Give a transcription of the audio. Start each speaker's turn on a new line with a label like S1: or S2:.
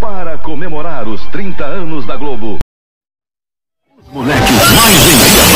S1: Para comemorar os 30 anos da Globo. Os moleques mais engraçados.